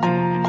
Bye.